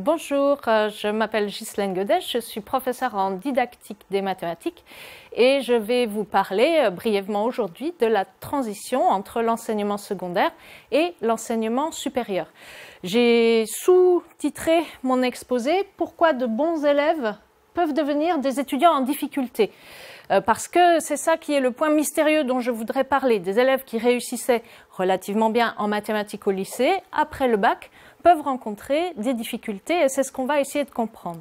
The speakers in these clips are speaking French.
bonjour, euh, je m'appelle Ghislaine Godet, je suis professeure en didactique des mathématiques et je vais vous parler euh, brièvement aujourd'hui de la transition entre l'enseignement secondaire et l'enseignement supérieur. J'ai sous-titré mon exposé Pourquoi de bons élèves peuvent devenir des étudiants en difficulté. Euh, parce que c'est ça qui est le point mystérieux dont je voudrais parler. Des élèves qui réussissaient relativement bien en mathématiques au lycée, après le bac, peuvent rencontrer des difficultés et c'est ce qu'on va essayer de comprendre.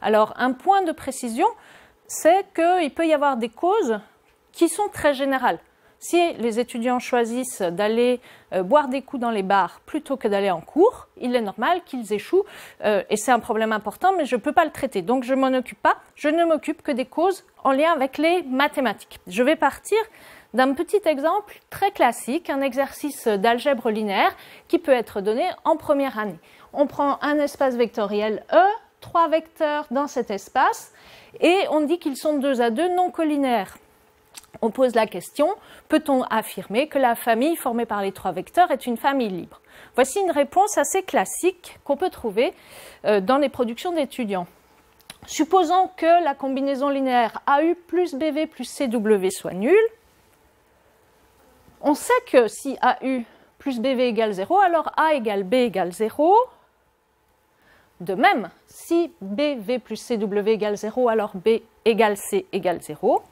Alors, un point de précision, c'est qu'il peut y avoir des causes qui sont très générales. Si les étudiants choisissent d'aller euh, boire des coups dans les bars plutôt que d'aller en cours, il est normal qu'ils échouent euh, et c'est un problème important, mais je ne peux pas le traiter. Donc je m'en occupe pas. Je ne m'occupe que des causes en lien avec les mathématiques. Je vais partir d'un petit exemple très classique, un exercice d'algèbre linéaire qui peut être donné en première année. On prend un espace vectoriel E, trois vecteurs dans cet espace, et on dit qu'ils sont deux à deux non collinaires on pose la question, peut-on affirmer que la famille formée par les trois vecteurs est une famille libre? Voici une réponse assez classique qu'on peut trouver euh, dans les productions d'étudiants. Supposons que la combinaison linéaire AU plus BV plus CW soit nulle. On sait que si AU plus BV égale 0, alors A égale B égale 0. De même, si BV plus CW égale 0, alors B égale C égale 0.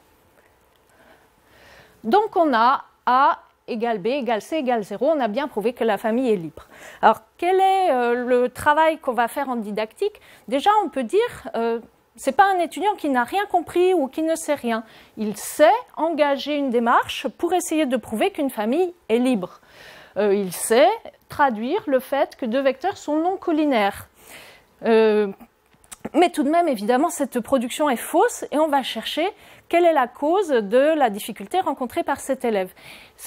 Donc on a A égale B égale C égale 0. On a bien prouvé que la famille est libre. Alors quel est euh, le travail qu'on va faire en didactique? Déjà, on peut dire, euh, ce n'est pas un étudiant qui n'a rien compris ou qui ne sait rien. Il sait engager une démarche pour essayer de prouver qu'une famille est libre. Euh, il sait traduire le fait que deux vecteurs sont non collinaires. Mais tout de même, évidemment, cette production est fausse et on va chercher quelle est la cause de la difficulté rencontrée par cet élève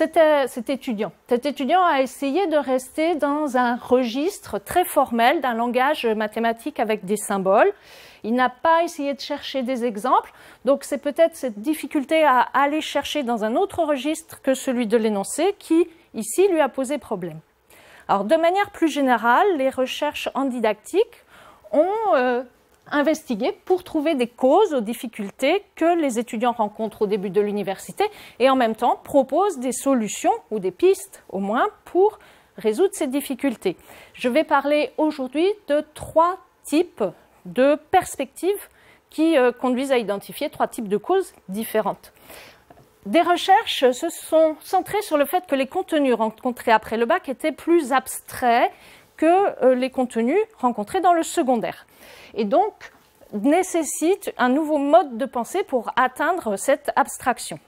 euh, cet, étudiant. Cet étudiant a essayé de rester dans un registre très formel d'un langage mathématique avec des symboles. Il n'a pas essayé de chercher des exemples, donc c'est peut-être cette difficulté à aller chercher dans un autre registre que celui de l'énoncé qui, ici, lui a posé problème. Alors, de manière plus générale, les recherches en didactique ont euh, investiguer pour trouver des causes aux difficultés que les étudiants rencontrent au début de l'université et en même temps proposent des solutions ou des pistes au moins pour résoudre ces difficultés. Je vais parler aujourd'hui de trois types de perspectives qui euh, conduisent à identifier trois types de causes différentes. Des recherches se sont centrées sur le fait que les contenus rencontrés après le bac étaient plus abstraits que euh, les contenus rencontrés dans le secondaire. Et donc, nécessite un nouveau mode de pensée pour atteindre cette abstraction.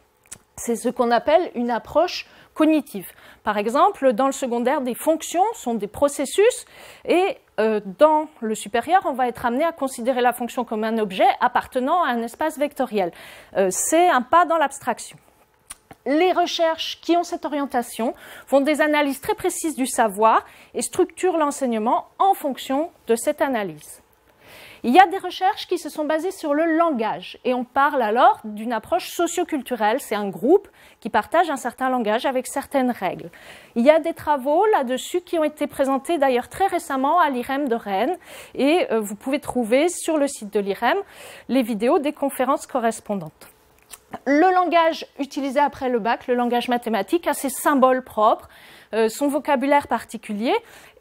C'est ce qu'on appelle une approche cognitive. Par exemple, dans le secondaire, des fonctions sont des processus et euh, dans le supérieur, on va être amené à considérer la fonction comme un objet appartenant à un espace vectoriel. Euh, c'est un pas dans l'abstraction les recherches qui ont cette orientation font des analyses très précises du savoir et structurent l'enseignement en fonction de cette analyse. Il y a des recherches qui se sont basées sur le langage et on parle alors d'une approche socioculturelle. C'est un groupe qui partage un certain langage avec certaines règles. Il y a des travaux là-dessus qui ont été présentés d'ailleurs très récemment à l'IREM de Rennes et euh, vous pouvez trouver sur le site de l'IREM les vidéos des conférences correspondantes le langage utilisé après le bac, le langage mathématique, a ses symboles propres, euh, son vocabulaire particulier,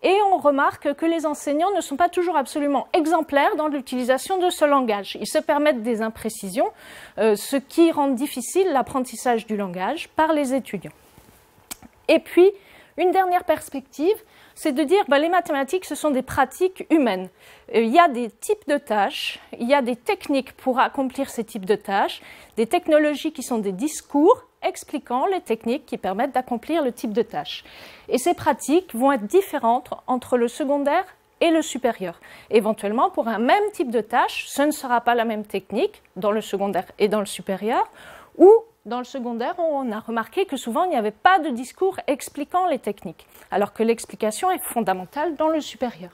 et on remarque que les enseignants ne sont pas toujours absolument exemplaires dans l'utilisation de ce langage. Ils se permettent des imprécisions, euh, ce qui rend difficile l'apprentissage du langage par les étudiants. Et puis, une dernière perspective, c'est de dire que bah, les mathématiques, ce sont des pratiques humaines. Euh, il y a des types de tâches, il y a des techniques pour accomplir ces types de tâches, des technologies qui sont des discours expliquant les techniques qui permettent d'accomplir le type de tâche. Et ces pratiques vont être différentes entre le secondaire et le supérieur. Éventuellement, pour un même type de tâche, ce ne sera pas la même technique dans le secondaire et dans le supérieur, ou dans le secondaire, on a remarqué que souvent il n'y avait pas de discours expliquant les techniques, alors que l'explication est fondamentale dans le supérieur.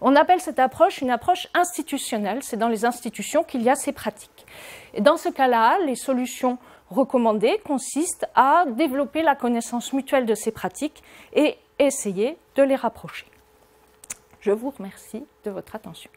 On appelle cette approche une approche institutionnelle, c'est dans les institutions qu'il y a ces pratiques. Et dans ce cas-là, les solutions recommandées consistent à développer la connaissance mutuelle de ces pratiques et essayer de les rapprocher. Je vous remercie de votre attention.